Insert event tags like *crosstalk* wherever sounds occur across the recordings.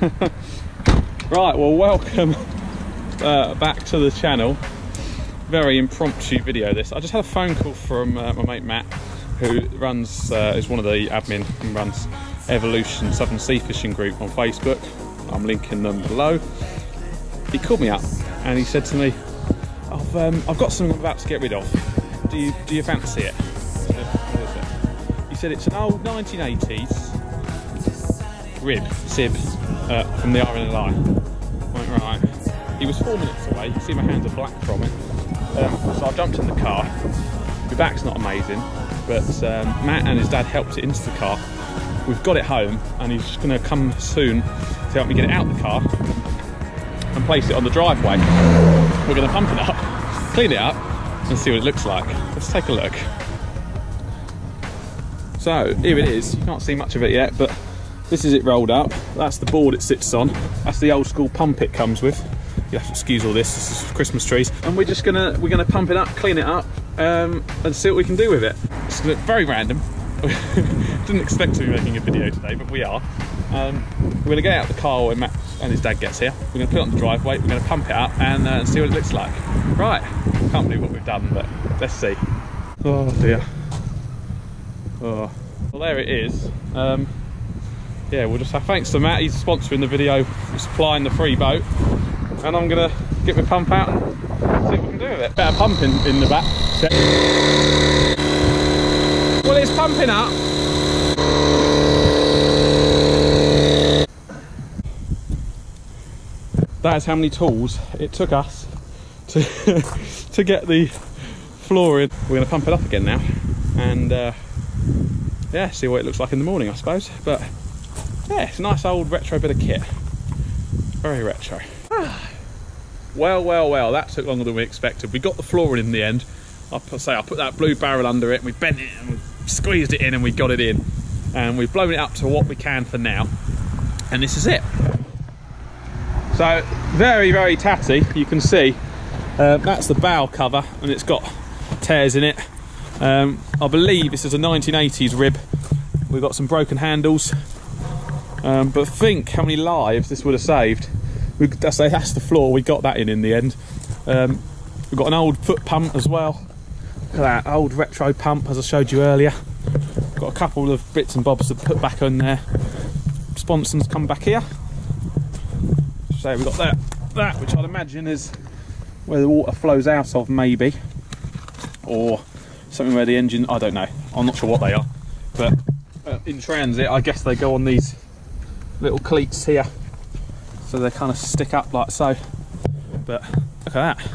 *laughs* right, well, welcome uh, back to the channel. Very impromptu video this. I just had a phone call from uh, my mate Matt, who runs, uh, is one of the admin and runs Evolution Southern Sea Fishing Group on Facebook. I'm linking them below. He called me up and he said to me, I've, um, I've got something I'm about to get rid of. Do you, do you fancy it? Said, "What is it?" He said it's an old 1980s rib, sib, uh, from the RNLI. Went, right. He was four minutes away. You can see my hands are black from it. Um, so I jumped in the car. My back's not amazing, but um, Matt and his dad helped it into the car. We've got it home, and he's just going to come soon to help me get it out the car and place it on the driveway. We're going to pump it up, clean it up, and see what it looks like. Let's take a look. So here it is. You can't see much of it yet, but this is it rolled up. That's the board it sits on. That's the old school pump it comes with. You have to excuse all this. This is Christmas trees, and we're just gonna we're gonna pump it up, clean it up, um, and see what we can do with it. It's very random. *laughs* Didn't expect to be making a video today, but we are. Um, we're gonna get out the car when Matt and his dad gets here. We're gonna put it on the driveway. We're gonna pump it up and uh, see what it looks like. Right. Can't believe what we've done, but let's see. Oh dear. Oh. Well, there it is. Um, yeah, we'll just have thanks to Matt. He's sponsoring the video, supplying the free boat, and I'm gonna get my pump out and see what we can do with it. Better pumping in the back. Well, it's pumping up. That is how many tools it took us to *laughs* to get the floor in. We're gonna pump it up again now, and uh, yeah, see what it looks like in the morning, I suppose. But yeah, it's a nice old retro bit of kit. Very retro. well, well, well, that took longer than we expected. We got the flooring in the end. I put, say I put that blue barrel under it, and we bent it and we squeezed it in, and we got it in, and we've blown it up to what we can for now. And this is it. So very, very tatty. You can see uh, that's the bow cover, and it's got tears in it. Um, I believe this is a 1980s rib. We've got some broken handles, um, but think how many lives this would have saved. We, that's, that's the floor, we got that in in the end. Um, we've got an old foot pump as well. Look at that old retro pump, as I showed you earlier. Got a couple of bits and bobs to put back on there. Sponsons come back here. So we've got that, that which I'd imagine is where the water flows out of, maybe, or something where the engine. I don't know. I'm not sure what they are, but uh, in transit, I guess they go on these little cleats here. So they kind of stick up like so. But look at that.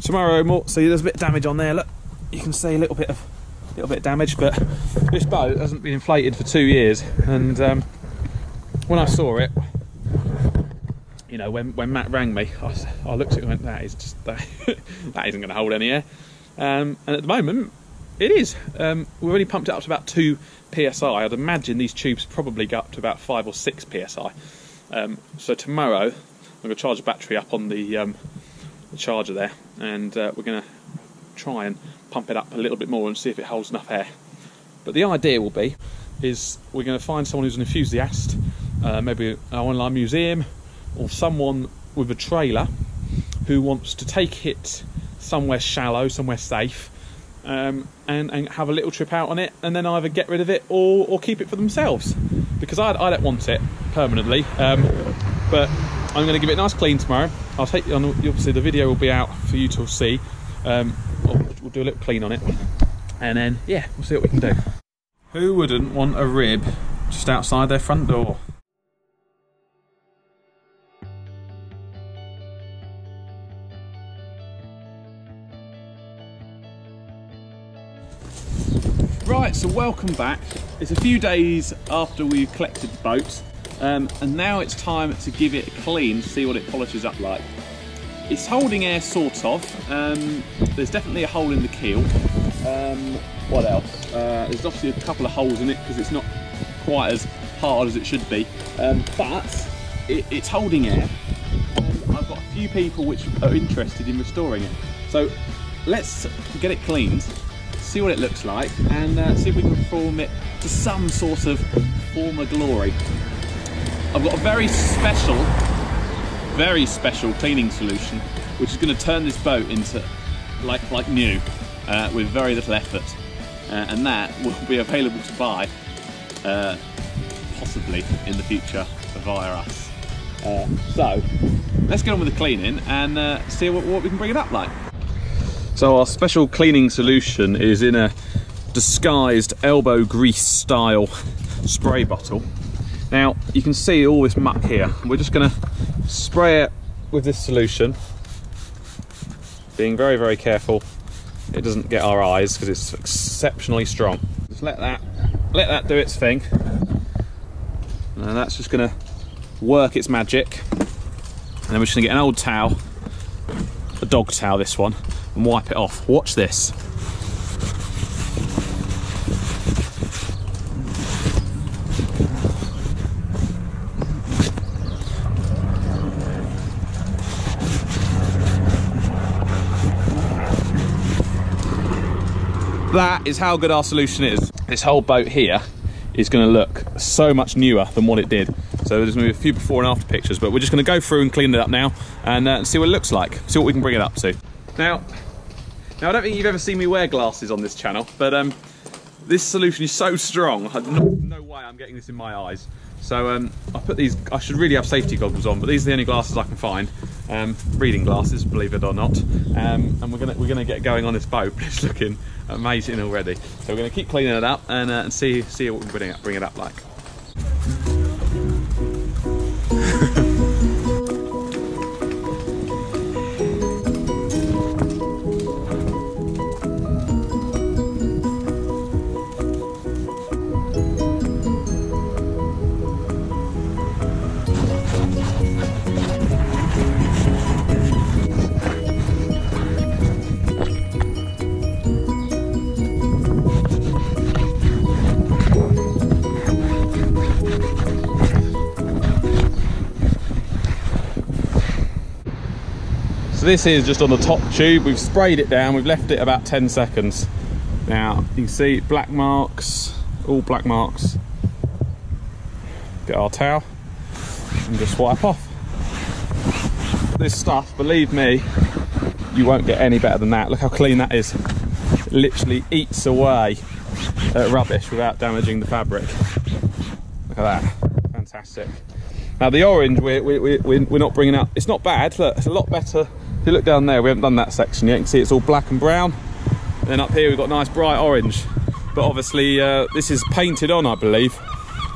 Tomorrow more see there's a bit of damage on there look. You can see a little bit of little bit of damage but this boat hasn't been inflated for two years. And um, when I saw it you know when, when Matt rang me I, I looked at it and went that is just *laughs* that, that isn't going to hold any air. Um, and at the moment it is. Um, we've already pumped it up to about 2 psi. I'd imagine these tubes probably go up to about 5 or 6 psi. Um, so tomorrow, I'm going to charge the battery up on the, um, the charger there, and uh, we're going to try and pump it up a little bit more and see if it holds enough air. But the idea will be, is we're going to find someone who's an enthusiast, uh, maybe an online museum, or someone with a trailer who wants to take it somewhere shallow, somewhere safe, um, and, and have a little trip out on it and then either get rid of it or, or keep it for themselves. Because I, I don't want it permanently. Um, but I'm going to give it a nice clean tomorrow. I'll take you on obviously the video will be out for you to see. Um, we'll, we'll do a little clean on it. And then yeah we'll see what we can do. Who wouldn't want a rib just outside their front door Right, so welcome back. It's a few days after we've collected the boat, um, and now it's time to give it a clean, see what it polishes up like. It's holding air, sort of. Um, there's definitely a hole in the keel. Um, what else? Uh, there's obviously a couple of holes in it because it's not quite as hard as it should be, um, but it, it's holding air. I've got a few people which are interested in restoring it. So let's get it cleaned see what it looks like and uh, see if we can reform it to some sort of former glory. I've got a very special, very special cleaning solution, which is going to turn this boat into like like new, uh, with very little effort, uh, and that will be available to buy, uh, possibly in the future via us. Uh, so let's get on with the cleaning and uh, see what, what we can bring it up like. So our special cleaning solution is in a disguised elbow grease style spray bottle. Now you can see all this muck here. We're just going to spray it with this solution, being very very careful it doesn't get our eyes because it's exceptionally strong. Just let that let that do its thing, and that's just going to work its magic. And then we're just going to get an old towel, a dog towel, this one, and wipe it off. Watch this. That is how good our solution is. This whole boat here is going to look so much newer than what it did. So there's going to be a few before and after pictures, but we're just going to go through and clean it up now and uh, see what it looks like, see what we can bring it up to. Now, now I don't think you've ever seen me wear glasses on this channel, but um, this solution is so strong, I no, no way I'm getting this in my eyes. So um, I put these, I should really have safety goggles on, but these are the only glasses I can find. Um, reading glasses, believe it or not. Um, and we're gonna we're gonna get going on this boat. *laughs* It's looking amazing already. So we're gonna keep cleaning it up and, uh, and see see what we it bring it up like. So this is just on the top tube. We've sprayed it down. We've left it about 10 seconds. Now you can see black marks, all black marks. Get our towel and just wipe off. This stuff, believe me, you won't get any better than that. Look how clean that is. It literally eats away at rubbish without damaging the fabric. Look at that, fantastic. Now the orange, we're, we're, we're, not bringing out, it's not bad, look, it's a lot better if you look down there, we haven't done that section yet. You can see it's all black and brown. And then up here we've got nice bright orange. But obviously uh, this is painted on, I believe.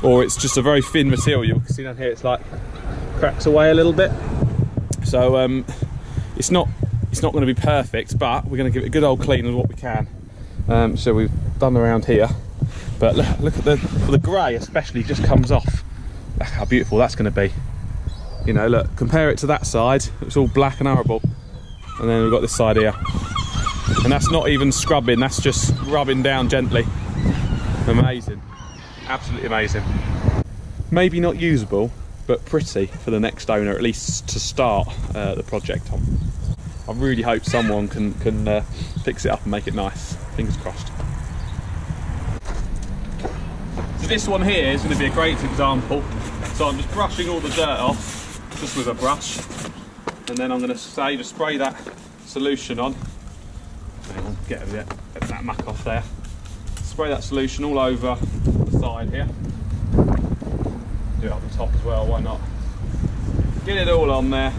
Or it's just a very thin material. You can see down here it's like cracks away a little bit. So um, it's not it's not going to be perfect, but we're going to give it a good old clean as what we can. Um, so we've done around here. But look, look at the, the grey especially just comes off. Look how beautiful that's going to be. You know, look, compare it to that side. It's all black and horrible and then we've got this side here. And that's not even scrubbing that's just rubbing down gently. Amazing. Absolutely amazing. Maybe not usable but pretty for the next owner at least to start uh, the project on. I really hope someone can can uh, fix it up and make it nice. Fingers crossed. So this one here is going to be a great example. So I'm just brushing all the dirt off just with a brush and then I'm going to say just spray that solution on. On, get bit of that muck off there. Spray that solution all over the side here. Do it up the top as well, why not? Get it all on there.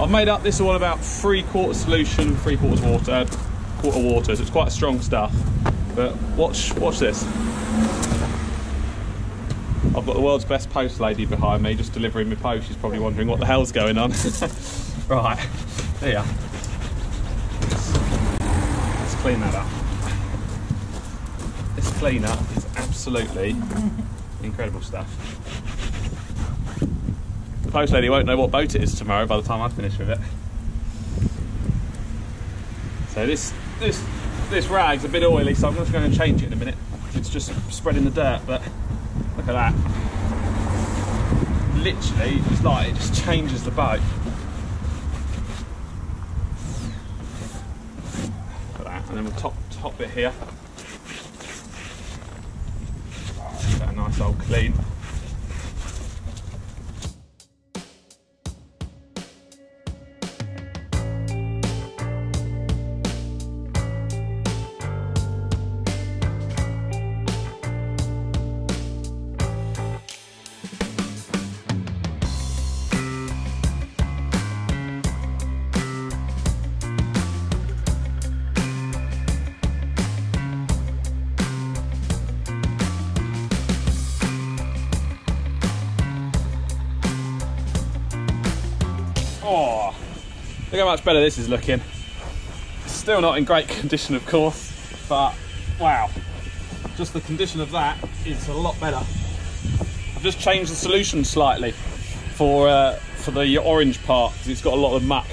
I've made up this all about three quarter solution, three quarters water, quarter water, so it's quite strong stuff. But watch, watch this. I've got the world's best post lady behind me just delivering my post. She's probably wondering what the hell's going on. *laughs* right, here. Let's clean that up. This cleanup is absolutely incredible stuff. The post lady won't know what boat it is tomorrow by the time I finish with it. So this this this rag's a bit oily, so I'm just going to change it in a minute. It's just spreading the dirt, but at that. Literally, it's like it just changes the boat. Look at that, and then we'll top top it here. Get a nice old clean. Look how much better this is looking. Still not in great condition, of course, but wow, just the condition of that is a lot better. I've just changed the solution slightly for uh, for the orange part because it's got a lot of muck.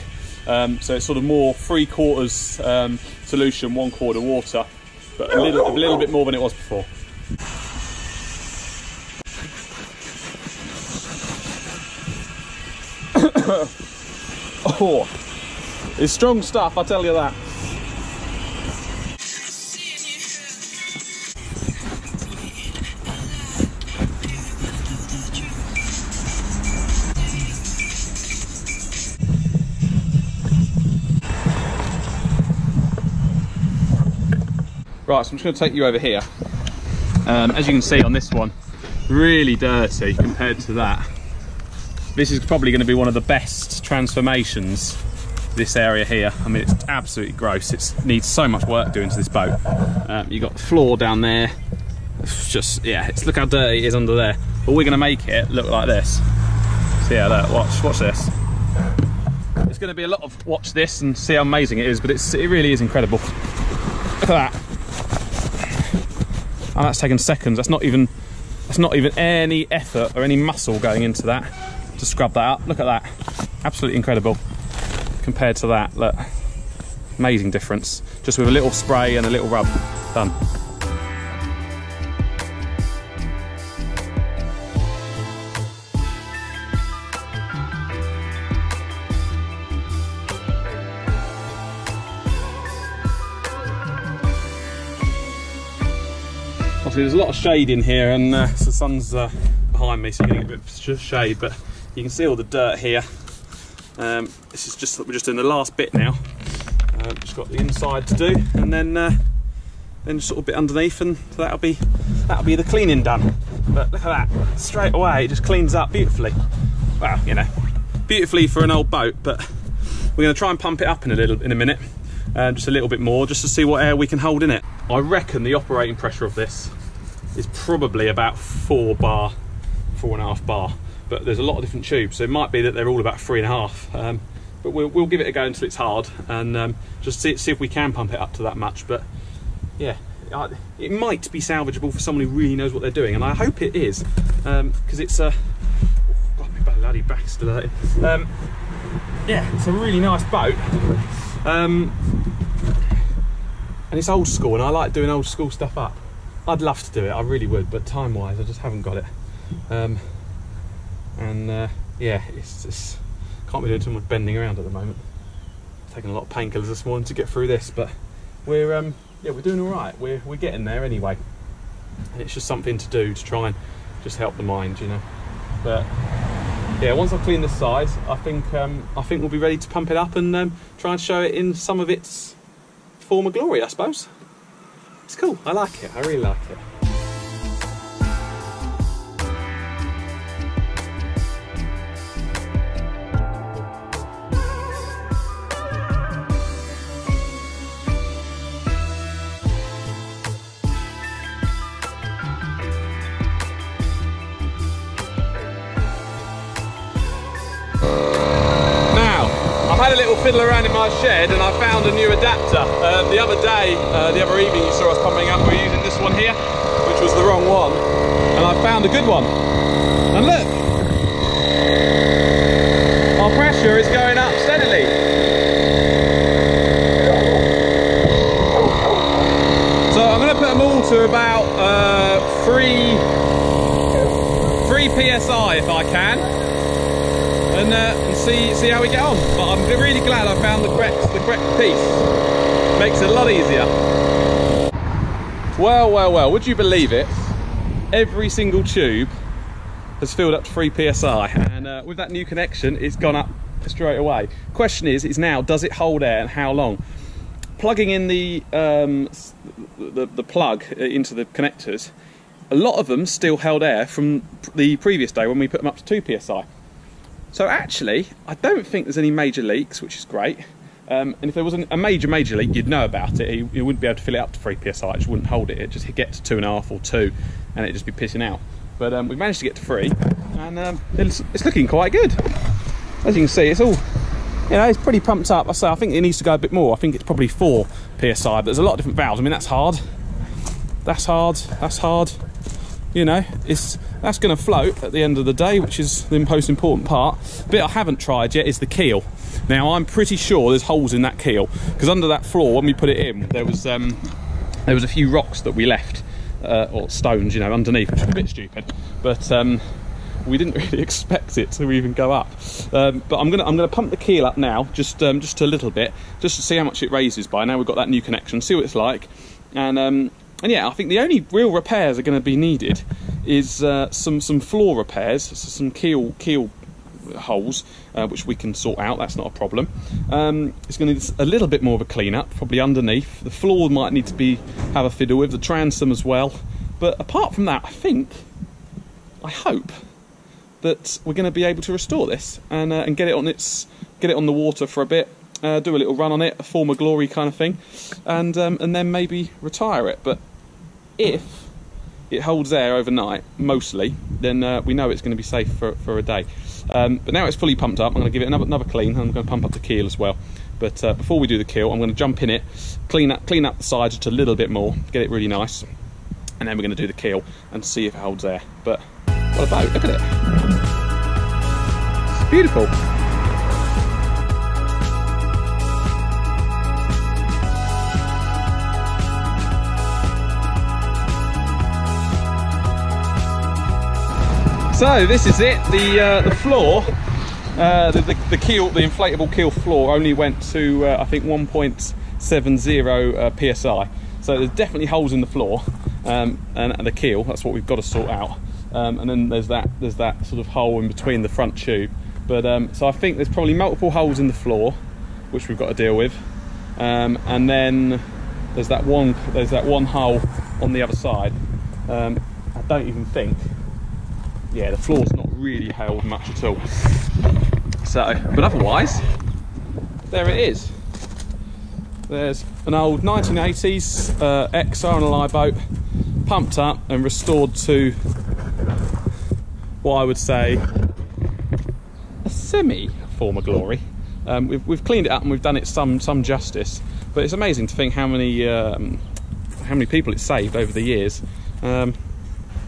Um, so it's sort of more three quarters um, solution, one quarter water, but a little, a little bit more than it was before. *coughs* Oh, it's strong stuff, I tell you that. Right, so I'm just going to take you over here. Um, as you can see on this one, really dirty compared to that. This is probably going to be one of the best transformations this area here. I mean, it's absolutely gross. It needs so much work doing to this boat. Um, you've got the floor down there. It's just, yeah, it's, look how dirty it is under there. But we're going to make it look like this. See how that, watch, watch this. It's going to be a lot of watch this and see how amazing it is, but it's, it really is incredible. Look at that. And that's taken seconds. That's not even, that's not even any effort or any muscle going into that to scrub that up. Look at that. Absolutely incredible compared to that. Look, amazing difference. Just with a little spray and a little rub, done. Obviously there's a lot of shade in here and uh, the sun's uh, behind me so you're getting a bit of shade but you can see all the dirt here um, this is just we're just doing the last bit now. Uh, just got the inside to do and then uh, then sort of bit underneath and that'll be that'll be the cleaning done. But look at that. Straight away it just cleans up beautifully. Well you know beautifully for an old boat but we're going to try and pump it up in a little in a minute. Uh, just a little bit more just to see what air we can hold in it. I reckon the operating pressure of this is probably about four bar four and a half bar but there's a lot of different tubes so it might be that they're all about three and a half. Um, but we'll, we'll give it a go until it's hard and um, just see, see if we can pump it up to that much but yeah it might be salvageable for someone who really knows what they're doing and I hope it is because um, it's a oh God, my bloody back's dirty. Um, yeah it's a really nice boat um, and it's old school and I like doing old school stuff up. I'd love to do it I really would but time wise I just haven't got it. Um, and uh, yeah, it's just can't be doing too much bending around at the moment. Taking a lot of painkillers this morning to get through this, but we're um, yeah we're doing all right. We're we're getting there anyway, and it's just something to do to try and just help the mind, you know. But yeah, once I clean the side, I think um, I think we'll be ready to pump it up and um, try and show it in some of its former glory, I suppose. It's cool. I like it. I really like it. Fiddle around in my shed and I found a new adapter. Uh, the other day, uh, the other evening you saw us pumping up, we were using this one here, which was the wrong one. And I found a good one. And look, our pressure is going up steadily. So I'm going to put them all to about uh, 3, 3 psi if I can and, uh, and see see how we get on. But I'm really glad I found the correct the correct piece. Makes it a lot easier. Well, well, well. Would you believe it? every single tube has filled up to 3 psi and uh, with that new connection it's gone up straight away question is is now does it hold air and how long plugging in the, um, the the plug into the connectors a lot of them still held air from the previous day when we put them up to 2 psi so actually i don't think there's any major leaks which is great. Um, and if there was a major major leak you'd know about it. You, wouldn't be able to fill it up to 3 psi it just wouldn't hold it. It'd just get to two and a half or two and it'd just be pissing out. But um, we've managed to get to three and um, it's, it's, looking quite good. As you can see it's all you know it's pretty pumped up. I say I think it needs to go a bit more. I think it's probably four psi but there's a lot of different valves. I mean that's hard. That's hard. That's hard you know it's that's going to float at the end of the day which is the most important part the bit I haven't tried yet is the keel now I'm pretty sure there's holes in that keel because under that floor when we put it in there was um, there was a few rocks that we left uh, or stones, you know, underneath, which a bit stupid. But um, we didn't *laughs* really expect it to even go up. Um, but I'm gonna I'm gonna pump the keel up now, just um, just a little bit, just to see how much it raises by. Now we've got that new connection, see what it's like, and um, and yeah, I think the only real repairs are going to be needed is uh, some some floor repairs, some keel keel holes, uh, which we can sort out. That's not a problem. Um, it's going to need a little bit more of a clean up, probably underneath. The floor might need to be have a fiddle with the transom as well. But apart from that, I think, I hope that we're going to be able to restore this and uh, and get it on its get it on the water for a bit. Uh, do a little run on it, a form of glory kind of thing, and um, and then maybe retire it. But if it holds air overnight, mostly, then uh, we know it's going to be safe for, for a day. Um, but now it's fully pumped up, I'm going to give it another, another clean, and I'm going to pump up the keel as well. But uh, before we do the keel, I'm going to jump in it, clean up, clean up the sides just a little bit more, get it really nice, and then we're going to do the keel and see if it holds air. But what a boat, look at it. It's beautiful. So this is it. The uh, the floor, uh, the, the, the, keel, the inflatable keel floor only went to uh, I think 1.70 uh, psi. So there's definitely holes in the floor um, and, and, the keel. That's what we've got to sort out. Um, and then there's that there's that sort of hole in between the front tube. But um, so I think there's probably multiple holes in the floor, which we've got to deal with. Um, and then there's that one there's that one hole on the other side. Um, I don't even think yeah, the floor's not really held much at all. So, but otherwise, there it is. There's an old 1980s uh, XR boat, pumped up and restored to what I would say a semi former glory. Um, we've, we've cleaned it up and we've done it some some justice, but it's amazing to think how many um, how many people it's saved over the years. Um,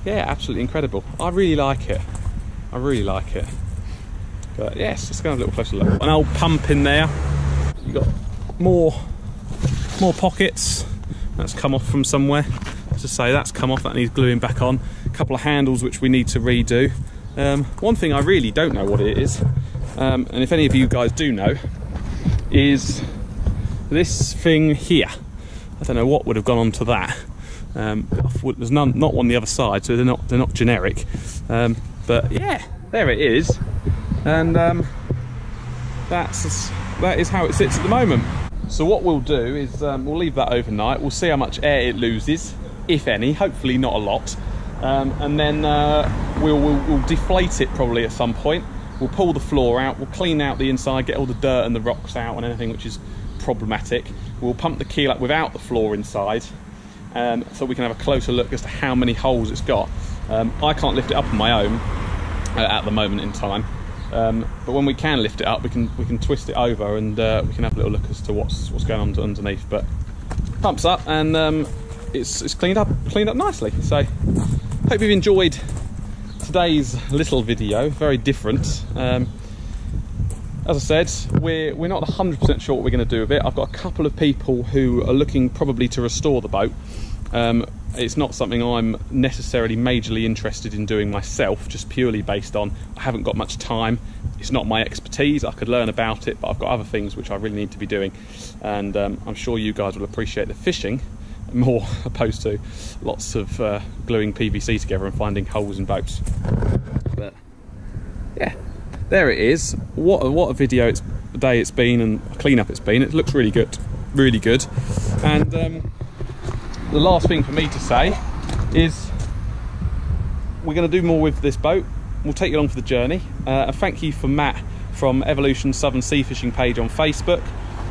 yeah, absolutely incredible. I really like it. I really like it. But yes, let's go have a little closer look. An old pump in there. You got more, more pockets. That's come off from somewhere. To say that's come off, that needs gluing back on. A couple of handles which we need to redo. Um, one thing I really don't know what it is, um, and if any of you guys do know, is this thing here. I don't know what would have gone onto that. Um, there's none, not one the other side, so they're not they're not generic. Um, but yeah, there it is, and um, that's that is how it sits at the moment. So what we'll do is um, we'll leave that overnight. We'll see how much air it loses, if any. Hopefully not a lot, um, and then uh, we'll, we'll, we'll deflate it probably at some point. We'll pull the floor out. We'll clean out the inside, get all the dirt and the rocks out and anything which is problematic. We'll pump the keel up without the floor inside um, so we can have a closer look as to how many holes it's got. Um, I can't lift it up on my own uh, at the moment in time, um, but when we can lift it up, we can we can twist it over and uh, we can have a little look as to what's what's going on underneath. But pumps up and um, it's it's cleaned up cleaned up nicely. So hope you've enjoyed today's little video. Very different. Um, as I said, we're, we're not 100% sure what we're going to do with it. I've got a couple of people who are looking probably to restore the boat. Um, it's not something I'm necessarily majorly interested in doing myself, just purely based on I haven't got much time. It's not my expertise. I could learn about it, but I've got other things which I really need to be doing. And um, I'm sure you guys will appreciate the fishing *laughs* more opposed to lots of uh, gluing PVC together and finding holes in boats. But yeah, there it is. What a, what a video it's day it's been and clean up it's been. It looks really good, really good. And um, the last thing for me to say is we're going to do more with this boat. We'll take you along for the journey. Uh, thank you for Matt from Evolution Southern Sea Fishing page on Facebook.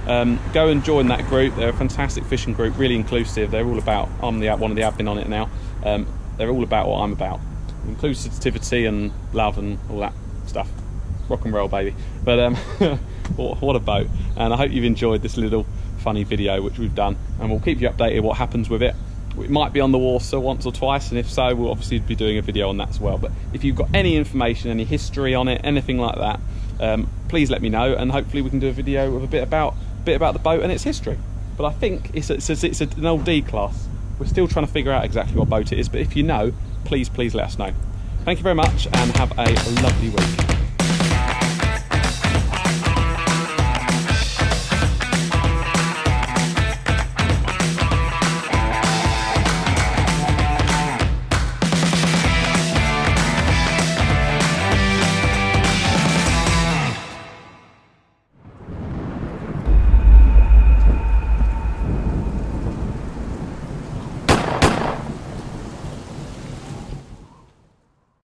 Um, go and join that group. They're a fantastic fishing group, really inclusive. They're all about. I'm the one of the admin on it now. Um, they're all about what I'm about: inclusivity and love and all that stuff. Rock and roll, baby. But um, *laughs* what a boat! And I hope you've enjoyed this little funny video which we've done, and we'll keep you updated what happens with it. It might be on the water once or twice, and if so, we'll obviously be doing a video on that as well. But if you've got any information, any history on it, anything like that, um, please let me know, and hopefully we can do a video of a bit about a bit about the boat and its history. But I think it's, a, it's, it's an old D class. We're still trying to figure out exactly what boat it is, but if you know, please, please let us know. Thank you very much and have a lovely week.